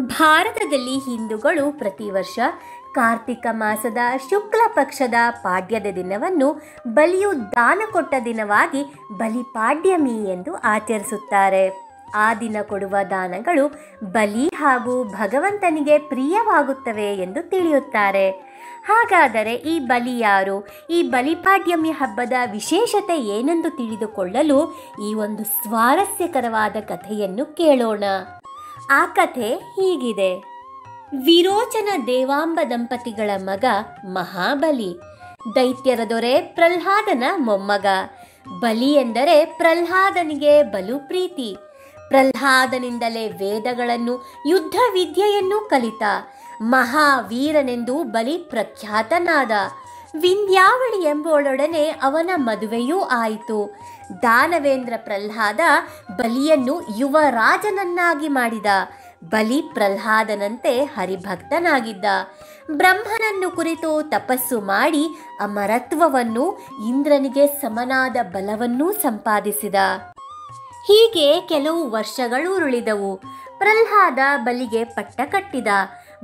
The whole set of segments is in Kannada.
ಭಾರತದಲ್ಲಿ ಹಿಂದೂಗಳು ಪ್ರತಿ ವರ್ಷ ಕಾರ್ತಿಕ ಮಾಸದ ಶುಕ್ಲ ಪಕ್ಷದ ಪಾಡ್ಯದ ದಿನವನ್ನು ಬಲಿಯು ದಾನ ಕೊಟ್ಟ ದಿನವಾಗಿ ಬಲಿಪಾಡ್ಯಮಿ ಎಂದು ಆಚರಿಸುತ್ತಾರೆ. ಆ ದಿನ ಕೊಡುವ ದಾನಗಳು ಬಲಿ ಹಾಗೂ ಭಗವಂತನಿಗೆ ಪ್ರಿಯವಾಗುತ್ತವೆ ಎಂದು ತಿಳಿಯುತ್ತಾರೆ. ಹಾಗಾದರೆ ಈ ಬಲಿ ಯಾರು? ಈ ಬಲಿಪಾಡ್ಯಮಿ ಹಬ್ಬದ ವಿಶೇಷತೆ ಏನೆಂದು ತಿಳಿದುಕೊಳ್ಳಲು ಈ ಒಂದು ಸ್ವಾರಸ್ಯಕರವಾದ ಕಥೆಯನ್ನು ಕೇಳೋಣ. ಆ ಕಥೆ ಹೀಗಿದೆ. ವಿರೋಚನ ದೇವಾಂಬ ದಂಪತಿಗಳ ಮಗ ಮಹಾಬಲಿ. ದೈತ್ಯರ ದೊರೆ ಪ್ರಹ್ಲಾದನ ಮೊಮ್ಮಗ. ಬಲಿ ಎಂದರೆ ಪ್ರಹ್ಲಾದನಿಗೆ ಬಲು ಪ್ರೀತಿ. ಪ್ರಹ್ಲಾದನಿಂದಲೇ ವೇದಗಳನ್ನು, ಯುದ್ಧ ವಿದ್ಯೆಯನ್ನು ಕಲಿತ. ಮಹಾವೀರನೆಂದು ಬಲಿ ಪ್ರಖ್ಯಾತನಾದ. ವಿಂಧ್ಯಾವಳಿ ಎಂಬುವಳೊಡನೆ ಅವನ ಮದುವೆಯೂ ಆಯಿತು. ದಾನವೇಂದ್ರ ಪ್ರಹ್ಲಾದ ಬಲಿಯನ್ನು ಯುವರಾಜನನ್ನಾಗಿ ಮಾಡಿದ. ಬಲಿ ಪ್ರಹ್ಲಾದನಂತೆ ಹರಿಭಕ್ತನಾಗಿದ್ದ. ಬ್ರಹ್ಮನನ್ನು ಕುರಿತು ತಪಸ್ಸು ಮಾಡಿ ಅಮರತ್ವವನ್ನು, ಇಂದ್ರನಿಗೆ ಸಮನಾದ ಬಲವನ್ನೂ ಸಂಪಾದಿಸಿದ. ಹೀಗೆ ಕೆಲವು ವರ್ಷಗಳು ಉರುಳಿದವು. ಪ್ರಹ್ಲಾದ ಬಲಿಗೆ ಪಟ್ಟ ಕಟ್ಟಿದ.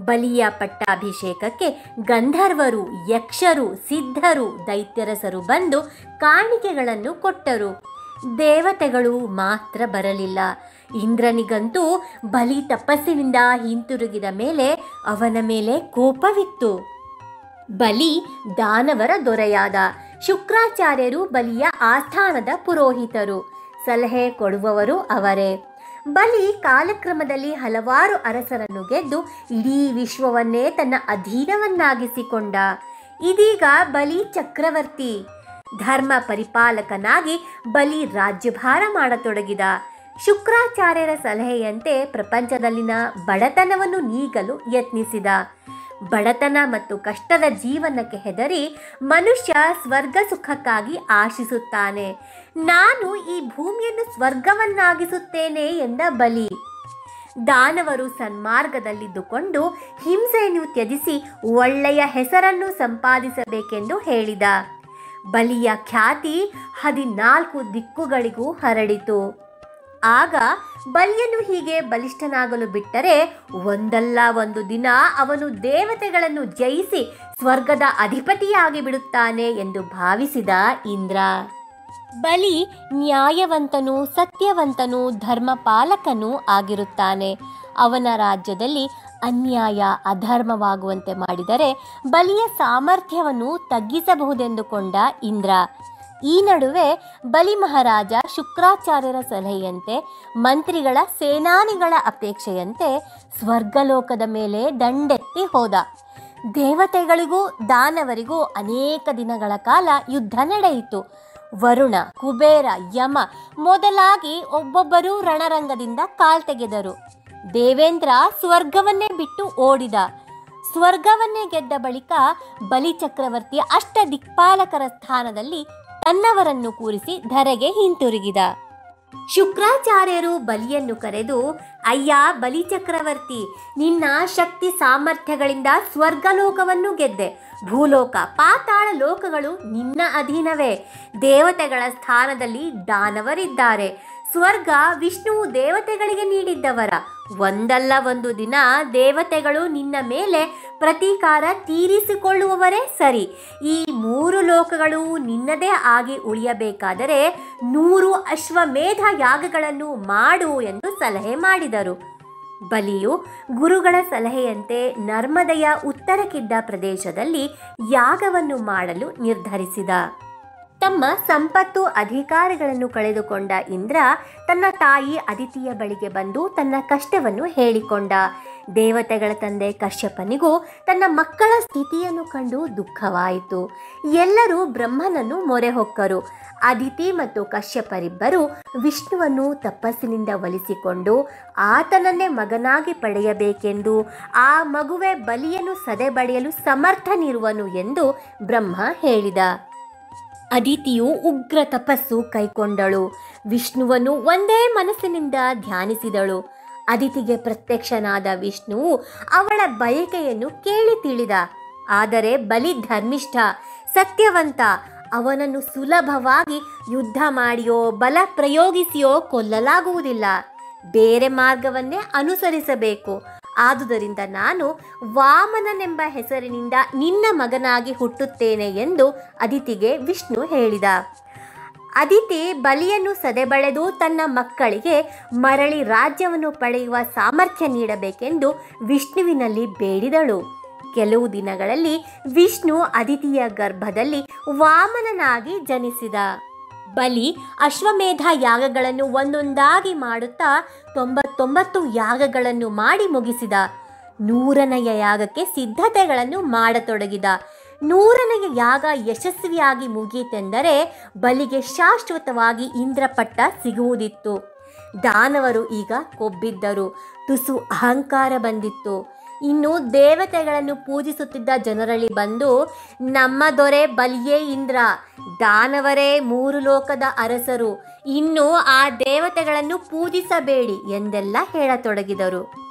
ಬಲಿಯ ಪಟ್ಟಾಭಿಷೇಕಕ್ಕೆ ಗಂಧರ್ವರು, ಯಕ್ಷರು, ಸಿದ್ಧರು, ದೈತ್ಯರಸರು ಬಂದು ಕಾಣಿಕೆಗಳನ್ನು ಕೊಟ್ಟರು. ದೇವತೆಗಳು ಮಾತ್ರ ಬರಲಿಲ್ಲ. ಇಂದ್ರನಿಗಂತೂ ಬಲಿ ತಪಸ್ಸಿನಿಂದ ಹಿಂತಿರುಗಿದ ಮೇಲೆ ಅವನ ಮೇಲೆ ಕೋಪವಿತ್ತು. ಬಲಿ ದಾನವರ ದೊರೆಯಾದ. ಶುಕ್ರಾಚಾರ್ಯರು ಬಲಿಯ ಆಸ್ಥಾನದ ಪುರೋಹಿತರು. ಸಲಹೆ ಕೊಡುವವರು ಅವರೇ. ಬಲಿ ಕಾಲಕ್ರಮದಲ್ಲಿ ಹಲವಾರು ಅರಸರನ್ನು ಗೆದ್ದು ಇಡೀ ವಿಶ್ವವನ್ನೇ ತನ್ನ ಅಧೀನವನ್ನಾಗಿಸಿಕೊಂಡ. ಇದೀಗ ಬಲಿ ಚಕ್ರವರ್ತಿ ಧರ್ಮ ಪರಿಪಾಲಕನಾಗಿ ಬಲಿ ರಾಜ್ಯಭಾರ ಮಾಡತೊಡಗಿದ. ಶುಕ್ರಾಚಾರ್ಯರ ಸಲಹೆಯಂತೆ ಪ್ರಪಂಚದಲ್ಲಿನ ಬಡತನವನ್ನು ನೀಗಲು ಯತ್ನಿಸಿದ. ಬಡತನ ಮತ್ತು ಕಷ್ಟದ ಜೀವನಕ್ಕೆ ಹೆದರಿ ಮನುಷ್ಯ ಸ್ವರ್ಗ ಸುಖಕ್ಕಾಗಿ ಆಶಿಸುತ್ತಾನೆ. ನಾನು ಈ ಭೂಮಿಯನ್ನು ಸ್ವರ್ಗವನ್ನಾಗಿಸುತ್ತೇನೆ ಎಂದ ಬಲಿ. ದಾನವರು ಸನ್ಮಾರ್ಗದಲ್ಲಿದ್ದುಕೊಂಡು ಹಿಂಸೆಯನ್ನು ತ್ಯಜಿಸಿ ಒಳ್ಳೆಯ ಹೆಸರನ್ನು ಸಂಪಾದಿಸಬೇಕೆಂದು ಹೇಳಿದ. ಬಲಿಯ ಖ್ಯಾತಿ ಹದಿನಾಲ್ಕು ದಿಕ್ಕುಗಳಿಗೂ ಹರಡಿತು. ಆಗ ಬಲಿಯನ್ನು ಹೀಗೆ ಬಲಿಷ್ಠನಾಗಲು ಬಿಟ್ಟರೆ ಒಂದಲ್ಲ ಒಂದು ದಿನ ಅವನು ದೇವತೆಗಳನ್ನು ಜಯಿಸಿ ಸ್ವರ್ಗದ ಅಧಿಪತಿಯಾಗಿ ಬಿಡುತ್ತಾನೆ ಎಂದು ಭಾವಿಸಿದ ಇಂದ್ರ. ಬಲಿ ನ್ಯಾಯವಂತನೂ ಸತ್ಯವಂತನೂ ಧರ್ಮಪಾಲಕನೂ ಆಗಿರುತ್ತಾನೆ. ಅವನ ರಾಜ್ಯದಲ್ಲಿ ಅನ್ಯಾಯ, ಅಧರ್ಮವಾಗುವಂತೆ ಮಾಡಿದರೆ ಬಲಿಯ ಸಾಮರ್ಥ್ಯವನ್ನು ತಗ್ಗಿಸಬಹುದೆಂದುಕೊಂಡ ಇಂದ್ರ. ಈ ನಡುವೆ ಬಲಿ ಮಹಾರಾಜ ಶುಕ್ರಾಚಾರ್ಯರ ಸಲಹೆಯಂತೆ, ಮಂತ್ರಿಗಳ ಸೇನಾನಿಗಳ ಅಪೇಕ್ಷೆಯಂತೆ ಸ್ವರ್ಗಲೋಕದ ಮೇಲೆ ದಂಡೆತ್ತಿ ಹೋದ. ದೇವತೆಗಳಿಗೂ ದಾನವರಿಗೂ ಅನೇಕ ದಿನಗಳ ಕಾಲ ಯುದ್ಧ ನಡೆಯಿತು. ವರುಣ, ಕುಬೇರ, ಯಮ ಮೊದಲಾಗಿ ಒಬ್ಬೊಬ್ಬರು ರಣರಂಗದಿಂದ ಕಾಲ್ತೆಗೆದರು ದೇವೇಂದ್ರ ಸ್ವರ್ಗವನ್ನೇ ಬಿಟ್ಟು ಓಡಿದ. ಸ್ವರ್ಗವನ್ನೇ ಗೆದ್ದ ಬಳಿಕ ಬಲಿ ಚಕ್ರವರ್ತಿ ಅಷ್ಟ ದಿಕ್ಪಾಲಕರ ಸ್ಥಾನದಲ್ಲಿ ತನ್ನವರನ್ನು ಕೂರಿಸಿ ಧರೆಗೆ ಹಿಂತಿರುಗಿದ. ಶುಕ್ರಾಚಾರ್ಯರು ಬಲಿಯನ್ನು ಕರೆದು, ಅಯ್ಯ, ಬಲಿ ಚಕ್ರವರ್ತಿ, ನಿನ್ನ ಶಕ್ತಿ ಸಾಮರ್ಥ್ಯಗಳಿಂದ ಸ್ವರ್ಗಲೋಕವನ್ನು ಗೆದ್ದೆ. ಭೂಲೋಕ, ಪಾತಾಳ ಲೋಕಗಳು ನಿನ್ನ ಅಧೀನವೇ. ದೇವತೆಗಳ ಸ್ಥಾನದಲ್ಲಿ ದಾನವರಿದ್ದಾರೆ. ಸ್ವರ್ಗ ವಿಷ್ಣುವು ದೇವತೆಗಳಿಗೆ ನೀಡಿದ್ದವರ. ಒಂದಲ್ಲ ಒಂದು ದಿನ ದೇವತೆಗಳು ನಿನ್ನ ಮೇಲೆ ಪ್ರತೀಕಾರ ತೀರಿಸಿಕೊಳ್ಳುವವರೇ ಸರಿ. ಈ ಮೂರು ಲೋಕಗಳು ನಿನ್ನದೇ ಆಗಿ ಉಳಿಯಬೇಕಾದರೆ ನೂರು ಅಶ್ವಮೇಧ ಯಾಗಗಳನ್ನು ಮಾಡು ಎಂದು ಸಲಹೆ ಮಾಡಿದರು. ಬಲಿಯು ಗುರುಗಳ ಸಲಹೆಯಂತೆ ನರ್ಮದೆಯ ಉತ್ತರಕ್ಕಿದ್ದ ಪ್ರದೇಶದಲ್ಲಿ ಯಾಗವನ್ನು ಮಾಡಲು ನಿರ್ಧರಿಸಿದ. ತಮ್ಮ ಸಂಪತ್ತು ಅಧಿಕಾರಗಳನ್ನು ಕಳೆದುಕೊಂಡ ಇಂದ್ರ ತನ್ನ ತಾಯಿ ಅದಿತಿಯ ಬಳಿಗೆ ಬಂದು ತನ್ನ ಕಷ್ಟವನ್ನು ಹೇಳಿಕೊಂಡ. ದೇವತೆಗಳ ತಂದೆ ಕಶ್ಯಪನಿಗೂ ತನ್ನ ಮಕ್ಕಳ ಸ್ಥಿತಿಯನ್ನು ಕಂಡು ದುಃಖವಾಯಿತು. ಎಲ್ಲರೂ ಬ್ರಹ್ಮನನ್ನು ಮೊರೆ ಹೊಕ್ಕರು ಅದಿತಿ ಮತ್ತು ಕಶ್ಯಪರಿಬ್ಬರು ವಿಷ್ಣುವನ್ನು ತಪಸ್ಸಿನಿಂದ ಒಲಿಸಿಕೊಂಡು ಆತನನ್ನೇ ಮಗನಾಗಿ ಪಡೆಯಬೇಕೆಂದು, ಆ ಮಗುವೆ ಬಲಿಯನ್ನು ಸದೆಬಡಿಯಲು ಸಮರ್ಥನಿರುವನು ಎಂದು ಬ್ರಹ್ಮ ಹೇಳಿದ. ಅದಿತಿಯು ಉಗ್ರ ತಪಸ್ಸು ಕೈಕೊಂಡಳು. ವಿಷ್ಣುವನ್ನು ಒಂದೇ ಮನಸ್ಸಿನಿಂದ ಧ್ಯಾನಿಸಿದಳು. ಅದಿತಿಗೆ ಪ್ರತ್ಯಕ್ಷನಾದ ವಿಷ್ಣುವು ಅವಳ ಬಯಕೆಯನ್ನು ಕೇಳಿ ತಿಳಿದ. ಆದರೆ ಬಲಿ ಧರ್ಮಿಷ್ಠ, ಸತ್ಯವಂತ, ಅವನನ್ನು ಸುಲಭವಾಗಿ ಯುದ್ಧ ಮಾಡಿಯೋ, ಬಲ ಪ್ರಯೋಗಿಸಿಯೋ ಕೊಲ್ಲಲಾಗುವುದಿಲ್ಲ. ಬೇರೆ ಮಾರ್ಗವನ್ನೇ ಅನುಸರಿಸಬೇಕು. ಆದುದರಿಂದ ನಾನು ವಾಮನನೆಂಬ ಹೆಸರಿನಿಂದ ನಿನ್ನ ಮಗನಾಗಿ ಹುಟ್ಟುತ್ತೇನೆ ಎಂದು ಅದಿತಿಗೆ ವಿಷ್ಣು ಹೇಳಿದ. ಅದಿತಿ ಬಲಿಯನ್ನು ಸದೆಬಳೆದು ತನ್ನ ಮಕ್ಕಳಿಗೆ ಮರಳಿ ರಾಜ್ಯವನ್ನು ಪಡೆಯುವ ಸಾಮರ್ಥ್ಯ ನೀಡಬೇಕೆಂದು ವಿಷ್ಣುವಿನಲ್ಲಿ ಬೇಡಿದಳು. ಕೆಲವು ದಿನಗಳಲ್ಲಿ ವಿಷ್ಣು ಅದಿತಿಯ ಗರ್ಭದಲ್ಲಿ ವಾಮನನಾಗಿ ಜನಿಸಿದ. ಬಲಿ ಅಶ್ವಮೇಧ ಯಾಗಗಳನ್ನು ಒಂದೊಂದಾಗಿ ಮಾಡುತ್ತಾ ತೊಂಬತ್ತೊಂಬತ್ತು ಯಾಗಗಳನ್ನು ಮಾಡಿ ಮುಗಿಸಿದ. ನೂರನೆಯ ಯಾಗಕ್ಕೆ ಸಿದ್ಧತೆಗಳನ್ನು ಮಾಡತೊಡಗಿದ. ನೂರನೆಯ ಯಾಗ ಯಶಸ್ವಿಯಾಗಿ ಮುಗಿಯಿತೆಂದರೆ ಬಲಿಗೆ ಶಾಶ್ವತವಾಗಿ ಇಂದ್ರಪಟ್ಟ ಸಿಗುವುದಿತ್ತು. ದಾನವರು ಈಗ ಕೊಬ್ಬಿದ್ದರು. ತುಸು ಅಹಂಕಾರ ಬಂದಿತ್ತು. ಇನ್ನು ದೇವತೆಗಳನ್ನು ಪೂಜಿಸುತ್ತಿದ್ದ ಜನರಲ್ಲಿ ಬಂದು, ನಮ್ಮ ದೊರೆ ಬಲಿಯೇ ಇಂದ್ರ, ದಾನವರೇ ಮೂರು ಲೋಕದ ಅರಸರು, ಇನ್ನು ಆ ದೇವತೆಗಳನ್ನು ಪೂಜಿಸಬೇಡಿ ಎಂದೆಲ್ಲ ಹೇಳತೊಡಗಿದರು.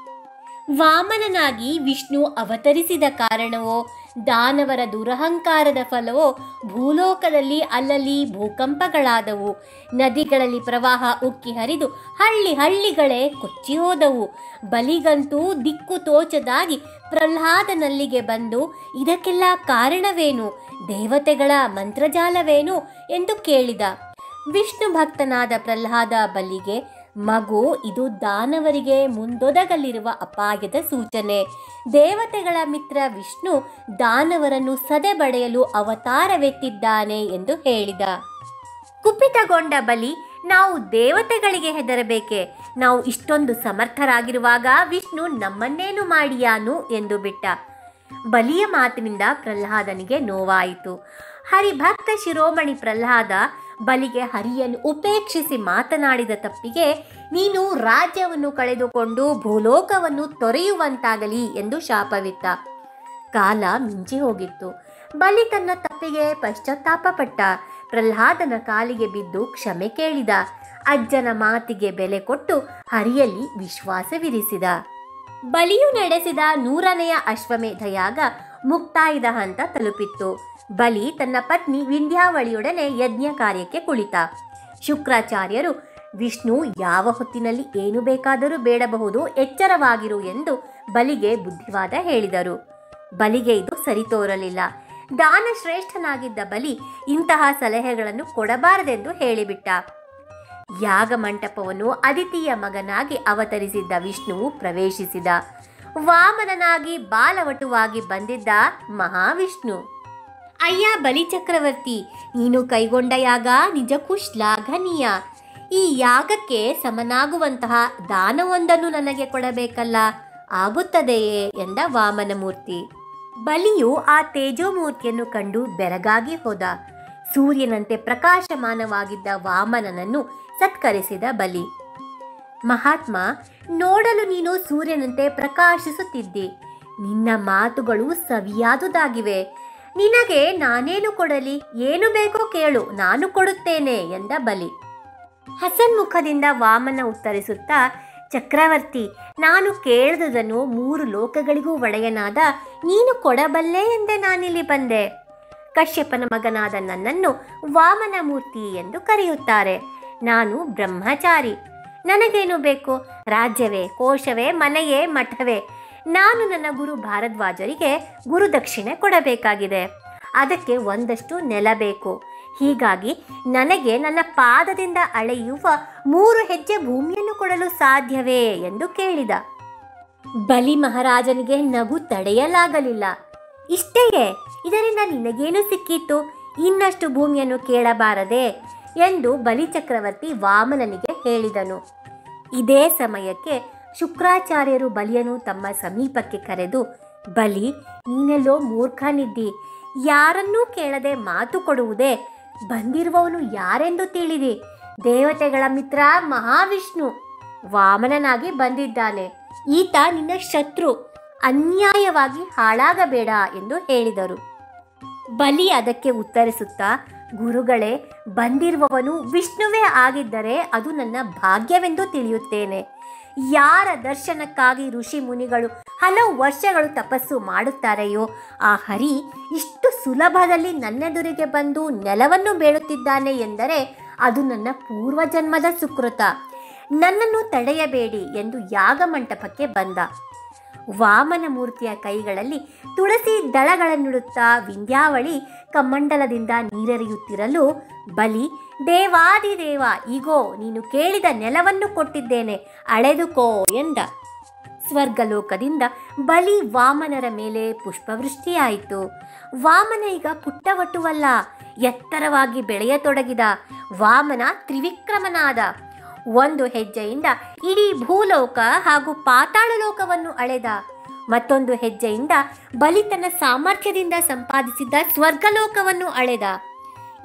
ವಾಮನನಾಗಿ ವಿಷ್ಣು ಅವತರಿಸಿದ ಕಾರಣವೋ ದಾನವರ ದುರಹಂಕಾರದ ಫಲವೋ ಭೂಲೋಕದಲ್ಲಿ ಅಲ್ಲಲ್ಲಿ ಭೂಕಂಪಗಳಾದವು. ನದಿಗಳಲ್ಲಿ ಪ್ರವಾಹ ಉಕ್ಕಿ ಹರಿದು ಹಳ್ಳಿ ಹಳ್ಳಿಗಳೇ ಕೊಚ್ಚಿ ಹೋದವು. ಬಲಿಗಂತೂ ದಿಕ್ಕು ತೋಚದಾಗಿ ಪ್ರಹ್ಲಾದನಲ್ಲಿಗೆ ಬಂದು ಇದಕ್ಕೆಲ್ಲ ಕಾರಣವೇನು? ದೇವತೆಗಳ ಮಂತ್ರಜಾಲವೇನು? ಎಂದು ಕೇಳಿದ. ವಿಷ್ಣು ಭಕ್ತನಾದ ಪ್ರಹ್ಲಾದ ಬಲಿಗೆ ಮಗು ಇದು ದಾನವರಿಗೆ ಮುಂದೊದಗಲಿರುವ ಅಪಾಯದ ಸೂಚನೆ. ದೇವತೆಗಳ ಮಿತ್ರ ವಿಷ್ಣು ದಾನವರನ್ನು ಸದೆಬಡೆಯಲು ಅವತಾರವೆತ್ತಿದ್ದಾನೆ ಎಂದು ಹೇಳಿದ. ಕುಪಿತಗೊಂಡ ಬಲಿ ನಾವು ದೇವತೆಗಳಿಗೆ ಹೆದರಬೇಕೆ? ನಾವು ಇಷ್ಟೊಂದು ಸಮರ್ಥರಾಗಿರುವಾಗ ವಿಷ್ಣು ನಮ್ಮನ್ನೇನು ಮಾಡಿಯಾನು ಎಂದು ಬಿಟ್ಟ. ಬಲಿಯ ಮಾತಿನಿಂದ ಪ್ರಹ್ಲಾದನಿಗೆ ನೋವಾಯಿತು. ಹರಿಭಕ್ತ ಶಿರೋಮಣಿ ಪ್ರಹ್ಲಾದ ಬಲಿಗೆ ಹರಿಯನ್ನು ಉಪೇಕ್ಷಿಸಿ ಮಾತನಾಡಿದ ತಪ್ಪಿಗೆ ನೀನು ರಾಜ್ಯವನ್ನು ಕಳೆದುಕೊಂಡು ಭೂಲೋಕವನ್ನು ತೊರೆಯುವಂತಾಗಲಿ ಎಂದು ಶಾಪವಿತ್ತ. ಕಾಲ ಮಿಂಚಿ ಹೋಗಿತ್ತು. ಬಲಿ ತನ್ನ ತಪ್ಪಿಗೆ ಪಶ್ಚಾತ್ತಾಪಪಟ್ಟ. ಪ್ರಹ್ಲಾದನ ಕಾಲಿಗೆ ಬಿದ್ದು ಕ್ಷಮೆ ಕೇಳಿದ. ಅಜ್ಜನ ಮಾತಿಗೆ ಬೆಲೆ ಕೊಟ್ಟು ಹರಿಯಲ್ಲಿ ವಿಶ್ವಾಸವಿರಿಸಿದ. ಬಲಿಯು ನಡೆಸಿದ ನೂರನೆಯ ಅಶ್ವಮೇಧ ಯಾಗ ಮುಕ್ತಾಯದ ಹಂತ ತಲುಪಿತ್ತು. ಬಲಿ ತನ್ನ ಪತ್ನಿ ವಿಂಧ್ಯಾವಳಿಯೊಡನೆ ಯಜ್ಞ ಕಾರ್ಯಕ್ಕೆ ಕುಳಿತ. ಶುಕ್ರಾಚಾರ್ಯರು, ವಿಷ್ಣು, ಯಾವ ಹೊತ್ತಿನಲ್ಲಿ ಏನು ಬೇಕಾದರೂ ಬೇಡಬಹುದು, ಎಚ್ಚರವಾಗಿರು ಎಂದು ಬಲಿಗೆ ಬುದ್ಧಿವಾದ ಹೇಳಿದರು. ಬಲಿಗೆ ಇದು ಸರಿ ತೋರಲಿಲ್ಲ. ದಾನ ಶ್ರೇಷ್ಠನಾಗಿದ್ದ ಬಲಿ ಇಂತಹ ಸಲಹೆಗಳನ್ನು ಕೊಡಬಾರದೆಂದು ಹೇಳಿಬಿಟ್ಟ. ಯಾಗ ಮಂಟಪವನ್ನು ಅದಿತಿಯ ಮಗನಾಗಿ ಅವತರಿಸಿದ್ದ ವಿಷ್ಣುವು ಪ್ರವೇಶಿಸಿದ. ವಾಮನನಾಗಿ ಬಾಲವಟುವಾಗಿ ಬಂದಿದ್ದ ಮಹಾವಿಷ್ಣು. ಅಯ್ಯ ಬಲಿಚಕ್ರವರ್ತಿ ನೀನು ಕೈಗೊಂಡ ಯಾಗ ನಿಜಕ್ಕೂ ಶ್ಲಾಘನೀಯ. ಈ ಯಾಗಕ್ಕೆ ಸಮನಾಗುವಂತಹ ದಾನವೊಂದನ್ನು ನನಗೆ ಕೊಡಬೇಕಲ್ಲ, ಆಗುತ್ತದೆಯೇ ಎಂದ ವಾಮನ ಮೂರ್ತಿ ಬಲಿಯು ಆ ತೇಜೋಮೂರ್ತಿಯನ್ನು ಕಂಡು ಬೆರಗಾಗಿ ಹೋದ. ಸೂರ್ಯನಂತೆ ಪ್ರಕಾಶಮಾನವಾಗಿದ್ದ ವಾಮನನನ್ನು ಸತ್ಕರಿಸಿದ ಬಲಿ. ಮಹಾತ್ಮ, ನೋಡಲು ನೀನು ಸೂರ್ಯನಂತೆ ಪ್ರಕಾಶಿಸುತ್ತಿದ್ದಿ. ನಿನ್ನ ಮಾತುಗಳು ಸವಿಯಾದುದಾಗಿವೆ. ನಿನಗೆ ನಾನೇನು ಕೊಡಲಿ? ಏನು ಬೇಕೋ ಕೇಳು, ನಾನು ಕೊಡುತ್ತೇನೆ ಎಂದ ಬಲಿ. ಹಸನ್ ಮುಖದಿಂದ ವಾಮನ ಉತ್ತರಿಸುತ್ತಾ, ಚಕ್ರವರ್ತಿ, ನಾನು ಕೇಳಿದುದನ್ನು ಮೂರು ಲೋಕಗಳಿಗೂ ಒಡೆಯನಾದ ನೀನು ಕೊಡಬಲ್ಲೆ ಎಂದೇ ನಾನಿಲ್ಲಿ ಬಂದೆ. ಕಶ್ಯಪನ ಮಗನಾದ ನನ್ನನ್ನು ವಾಮನ ಮೂರ್ತಿ ಎಂದು ಕರೆಯುತ್ತಾರೆ. ನಾನು ಬ್ರಹ್ಮಚಾರಿ. ನನಗೇನು ಬೇಕು? ರಾಜ್ಯವೇ, ಕೋಶವೇ, ಮನೆಯೇ, ಮಠವೇ? ನಾನು ನನ್ನ ಗುರು ಭಾರದ್ವಾಜರಿಗೆ ಗುರುದಕ್ಷಿಣೆ ಕೊಡಬೇಕಾಗಿದೆ. ಅದಕ್ಕೆ ಒಂದಷ್ಟು ನೆಲ ಬೇಕು. ಹೀಗಾಗಿ ನನಗೆ ನನ್ನ ಪಾದದಿಂದ ಅಳೆಯುವ ಮೂರು ಹೆಜ್ಜೆ ಭೂಮಿಯನ್ನು ಕೊಡಲು ಸಾಧ್ಯವೇ ಎಂದು ಕೇಳಿದ. ಬಲಿ ಮಹಾರಾಜನಿಗೆ ನಗು ತಡೆಯಲಾಗಲಿಲ್ಲ. ಇಷ್ಟೆಯೇ, ಇದರಿಂದ ನಿನಗೇನು ಸಿಕ್ಕಿತ್ತು ಇನ್ನಷ್ಟು ಭೂಮಿಯನ್ನು ಕೇಳಬಾರದೆ ಎಂದು ಬಲಿಚಕ್ರವರ್ತಿ ವಾಮನನಿಗೆ ಹೇಳಿದನು. ಇದೇ ಸಮಯಕ್ಕೆ ಶುಕ್ರಾಚಾರ್ಯರು ಬಲಿಯನು ತಮ್ಮ ಸಮೀಪಕ್ಕೆ ಕರೆದು, ಬಲಿ, ನೀನೆಲ್ಲೋ ಮೂರ್ಖನಿದ್ದಿ. ಯಾರನ್ನೂ ಕೇಳದೆ ಮಾತು ಕೊಡುವುದೇ ಬಂದಿರುವವನು ಯಾರೆಂದು ತಿಳಿದಿ? ದೇವತೆಗಳ ಮಿತ್ರ ಮಹಾವಿಷ್ಣು ವಾಮನನಾಗಿ ಬಂದಿದ್ದಾನೆ. ಈತ ನಿನ್ನ ಶತ್ರು. ಅನ್ಯಾಯವಾಗಿ ಹಾಳಾಗಬೇಡ ಎಂದು ಹೇಳಿದರು. ಬಲಿ ಅದಕ್ಕೆ ಉತ್ತರಿಸುತ್ತಾ, ಗುರುಗಳೇ, ಬಂದಿರುವವನು ವಿಷ್ಣುವೇ ಆಗಿದ್ದರೆ ಅದು ನನ್ನ ಭಾಗ್ಯವೆಂದು ತಿಳಿಯುತ್ತೇನೆ. ಯಾರ ದರ್ಶನಕ್ಕಾಗಿ ಋಷಿ ಮುನಿಗಳು ಹಲವು ವರ್ಷಗಳು ತಪಸ್ಸು ಮಾಡುತ್ತಾರೆಯೋ, ಆ ಹರಿ ಇಷ್ಟು ಸುಲಭದಲ್ಲಿ ನನ್ನೆದುರಿಗೆ ಬಂದು ನೆಲವನ್ನು ಬೇಡುತ್ತಿದ್ದಾನೆ ಎಂದರೆ ಅದು ನನ್ನ ಪೂರ್ವಜನ್ಮದ ಸುಕೃತ. ನನ್ನನ್ನು ತಡೆಯಬೇಡಿ ಎಂದು ಯಾಗ ಮಂಟಪಕ್ಕೆ ಬಂದ. ವಾಮನ ಮೂರ್ತಿಯ ಕೈಗಳಲ್ಲಿ ತುಳಸಿ ದಳಗಳನ್ನಿಡುತ್ತಾ ವಿಂಧ್ಯಾವಳಿ ಕಮ್ಮಂಡಲದಿಂದ ನೀರರಿಯುತ್ತಿರಲು, ಬಲಿ, ದೇವಾದಿದೇವ, ಈಗೋ, ನೀನು ಕೇಳಿದ ನೆಲವನ್ನು ಕೊಟ್ಟಿದ್ದೇನೆ, ಅಳೆದುಕೋ ಎಂದ. ಸ್ವರ್ಗಲೋಕದಿಂದ ಬಲಿ ವಾಮನರ ಮೇಲೆ ಪುಷ್ಪವೃಷ್ಟಿಯಾಯಿತು. ವಾಮನ ಈಗ ಪುಟ್ಟವಟುವಲ್ಲ, ಎತ್ತರವಾಗಿ ಬೆಳೆಯತೊಡಗಿದ. ವಾಮನ ತ್ರಿವಿಕ್ರಮನಾದ ಒಂದು ಹೆಜ್ಜೆಯಿಂದ ಇಡೀ ಭೂಲೋಕ ಹಾಗೂ ಪಾತಾಳ ಲೋಕವನ್ನು ಅಳೆದ. ಮತ್ತೊಂದು ಹೆಜ್ಜೆಯಿಂದ ಬಲಿ ತನ್ನ ಸಾಮರ್ಥ್ಯದಿಂದ ಸಂಪಾದಿಸಿದ್ದ ಸ್ವರ್ಗಲೋಕವನ್ನು ಅಳೆದ.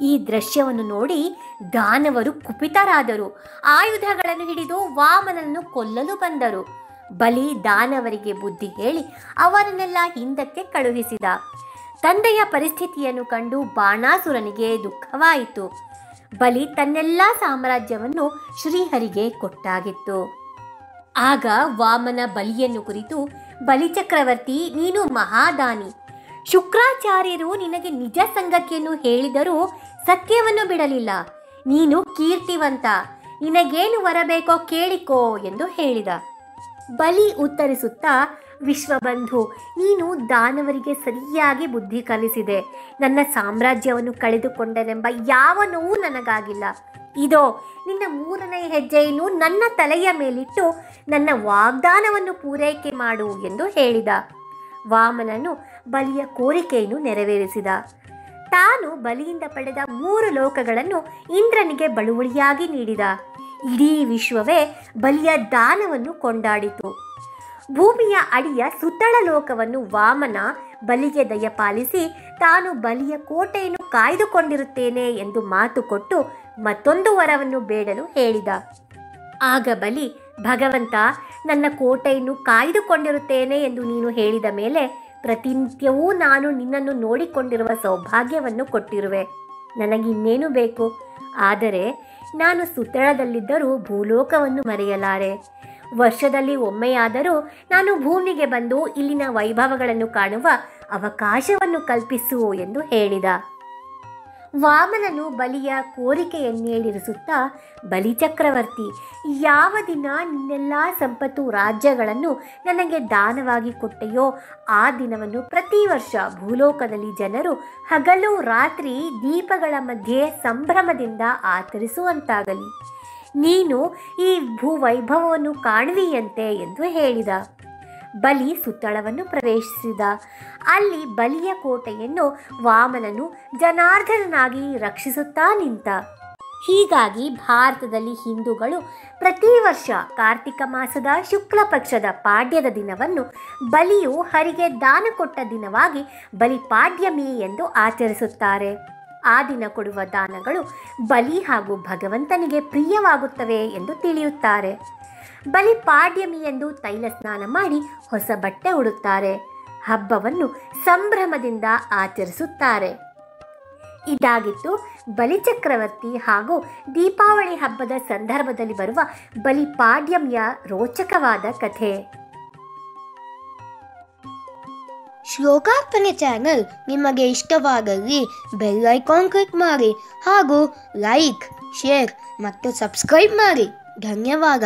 ಈ ದೃಶ್ಯವನ್ನು ನೋಡಿ ದಾನವರು ಕುಪಿತರಾದರು. ಆಯುಧಗಳನ್ನು ಹಿಡಿದು ವಾಮನನ್ನು ಕೊಲ್ಲಲು ಬಂದರು. ಬಲಿ ದಾನವರಿಗೆ ಬುದ್ಧಿ ಹೇಳಿ ಅವರನ್ನೆಲ್ಲ ಹಿಂದಕ್ಕೆ ಕಳುಹಿಸಿದ. ತಂದೆಯ ಪರಿಸ್ಥಿತಿಯನ್ನು ಕಂಡು ಬಾಣಾಸುರನಿಗೆ ದುಃಖವಾಯಿತು. ಬಲಿ ತನ್ನೆಲ್ಲ ಸಾಮ್ರಾಜ್ಯವನ್ನು ಶ್ರೀಹರಿಗೆ ಕೊಟ್ಟಾಗಿತ್ತು. ಆಗ ವಾಮನ ಬಲಿಯನ್ನು ಕುರಿತು ಬಲಿಚಕ್ರವರ್ತಿ ನೀನು ಮಹಾದಾನಿ. ಶುಕ್ರಾಚಾರ್ಯರು ನಿನಗೆ ನಿಜ ಸಂಗತಿಯನ್ನು ಹೇಳಿದರೂ ಸತ್ಯವನ್ನು ಬಿಡಲಿಲ್ಲ. ನೀನು ಕೀರ್ತಿವಂತ. ನಿನಗೇನು ಬರಬೇಕೋ ಕೇಳಿಕೋ ಎಂದು ಹೇಳಿದ. ಬಲಿ ಉತ್ತರಿಸುತ್ತಾ ವಿಶ್ವಬಂಧು, ನೀನು ದಾನವರಿಗೆ ಸರಿಯಾಗಿ ಬುದ್ಧಿ ಕಲಿಸಿದೆ. ನನ್ನ ಸಾಮ್ರಾಜ್ಯವನ್ನು ಕಳೆದುಕೊಂಡನೆಂಬ ಯಾವ ನೋವು ನನಗಾಗಿಲ್ಲ. ಇದೋ, ನಿನ್ನ ಮೂರನೇ ಹೆಜ್ಜೆಯನ್ನು ನನ್ನ ತಲೆಯ ಮೇಲಿಟ್ಟು ನನ್ನ ವಾಗ್ದಾನವನ್ನು ಪೂರೈಕೆ ಮಾಡು ಎಂದು ಹೇಳಿದ. ವಾಮನನು ಬಲಿಯ ಕೋರಿಕೆಯನ್ನು ನೆರವೇರಿಸಿದ. ತಾನು ಬಲಿಯಿಂದ ಪಡೆದ ಮೂರು ಲೋಕಗಳನ್ನು ಇಂದ್ರನಿಗೆ ಬಳುವಳಿಯಾಗಿ ನೀಡಿದ. ಇಡೀ ವಿಶ್ವವೇ ಬಲಿಯ ದಾನವನ್ನು ಕೊಂಡಾಡಿತು. ಭೂಮಿಯ ಅಡಿಯ ಸುತ್ತಳ ಲೋಕವನ್ನು ವಾಮನ ಬಲಿಗೆ ದಯಪಾಲಿಸಿ ತಾನು ಬಲಿಯ ಕೋಟೆಯನ್ನು ಕಾಯ್ದುಕೊಂಡಿರುತ್ತೇನೆ ಎಂದು ಮಾತು ಕೊಟ್ಟು ಮತ್ತೊಂದು ವರವನ್ನು ಬೇಡಲು ಹೇಳಿದ. ಆಗ ಬಲಿ, ಭಗವಂತ, ನನ್ನ ಕೋಟೆಯನ್ನು ಕಾಯ್ದುಕೊಂಡಿರುತ್ತೇನೆ ಎಂದು ನೀನು ಹೇಳಿದ ಮೇಲೆ ಪ್ರತಿನಿತ್ಯವೂ ನಾನು ನಿನ್ನನ್ನು ನೋಡಿಕೊಂಡಿರುವ ಸೌಭಾಗ್ಯವನ್ನು ಕೊಟ್ಟಿರುವೆ. ನನಗಿನ್ನೇನು ಬೇಕು? ಆದರೆ ನಾನು ಸುತ್ತಳದಲ್ಲಿದ್ದರೂ ಭೂಲೋಕವನ್ನು ಮರೆಯಲಾರೆ. ವರ್ಷದಲ್ಲಿ ಒಮ್ಮೆಯಾದರೂ ನಾನು ಭೂಮಿಗೆ ಬಂದು ಇಲ್ಲಿನ ವೈಭವಗಳನ್ನು ಕಾಣುವ ಅವಕಾಶವನ್ನು ಕಲ್ಪಿಸು ಎಂದು ಹೇಳಿದ. ವಾಮನನು ಬಲಿಯ ಕೋರಿಕೆಯನ್ನೇಳಿರಿಸುತ್ತಾ ಬಲಿಚಕ್ರವರ್ತಿ ಯಾವ ದಿನ ನಿನ್ನೆಲ್ಲ ಸಂಪತ್ತು ರಾಜ್ಯಗಳನ್ನು ನನಗೆ ದಾನವಾಗಿ ಕೊಟ್ಟೆಯೋ ಆ ದಿನವನ್ನು ಪ್ರತಿ ವರ್ಷ ಭೂಲೋಕದಲ್ಲಿ ಜನರು ಹಗಲು ರಾತ್ರಿ ದೀಪಗಳ ಮಧ್ಯೆ ಸಂಭ್ರಮದಿಂದ ಆಚರಿಸುವಂತಾಗಲಿ. ನೀನು ಈ ಭೂವೈಭವವನ್ನು ಕಾಣುವಿಯಂತೆ ಎಂದು ಹೇಳಿದ. ಬಲಿ ಸುತ್ತಳವನ್ನು ಪ್ರವೇಶಿಸಿದ. ಅಲ್ಲಿ ಬಲಿಯ ಕೋಟೆಯನ್ನು ವಾಮನನು ಜನಾರ್ದನನಾಗಿ ರಕ್ಷಿಸುತ್ತಾ ನಿಂತ. ಹೀಗಾಗಿ ಭಾರತದಲ್ಲಿ ಹಿಂದೂಗಳು ಪ್ರತಿ ವರ್ಷ ಕಾರ್ತಿಕ ಮಾಸದ ಶುಕ್ಲ ಪಕ್ಷದ ಪಾಡ್ಯದ ದಿನವನ್ನು ಬಲಿಯು ಹರಿಗೆ ದಾನ ಕೊಟ್ಟ ದಿನವಾಗಿ ಬಲಿಪಾಡ್ಯಮಿ ಎಂದು ಆಚರಿಸುತ್ತಾರೆ. ಆ ದಿನ ಕೊಡುವ ದಾನಗಳು ಬಲಿ ಹಾಗೂ ಭಗವಂತನಿಗೆ ಪ್ರಿಯವಾಗುತ್ತವೆ ಎಂದು ತಿಳಿಯುತ್ತಾರೆ. ಬಲಿ ಪಾಡ್ಯಮಿ ಎಂದು ತೈಲ ಸ್ನಾನ ಮಾಡಿ ಹೊಸ ಬಟ್ಟೆ ಉಡುತ್ತಾರೆ. ಹಬ್ಬವನ್ನು ಸಂಭ್ರಮದಿಂದ ಆಚರಿಸುತ್ತಾರೆ. ಇದಾಗಿತ್ತು ಬಲಿಚಕ್ರವರ್ತಿ ಹಾಗೂ ದೀಪಾವಳಿ ಹಬ್ಬದ ಸಂದರ್ಭದಲ್ಲಿ ಬರುವ ಬಲಿಪಾಡ್ಯಮಿಯ ರೋಚಕವಾದ ಕಥೆ. ಶ್ಲೋಕಾರ್ಪಣೆ ಚಾನಲ್ ನಿಮಗೆ ಇಷ್ಟವಾದಲ್ಲಿ ಬೆಲ್ ಐಕಾನ್ ಕ್ಲಿಕ್ ಮಾಡಿ ಹಾಗೂ ಲೈಕ್, ಶೇರ್ ಮತ್ತು ಸಬ್ಸ್ಕ್ರೈಬ್ ಮಾಡಿ. ಧನ್ಯವಾದ.